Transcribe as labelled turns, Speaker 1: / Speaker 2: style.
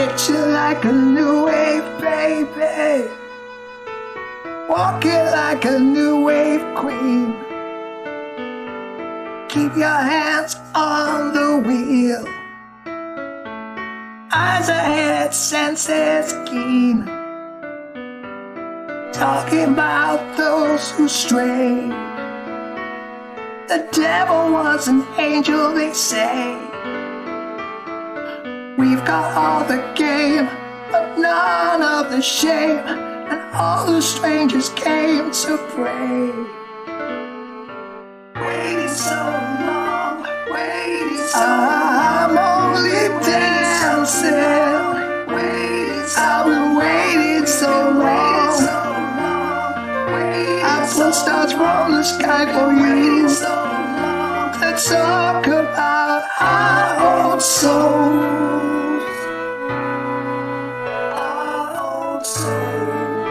Speaker 1: Hit like a new wave, baby. Walking like a new wave queen. Keep your hands on the wheel. Eyes ahead, senses keen. Talking about those who stray. The devil was an angel, they say. We've got all the game, but none of the shame. And all the strangers came to pray. Waiting so long, waiting so I'm only dancing. I've been waiting so long. I pull stars from the sky for you. So Let's talk about our old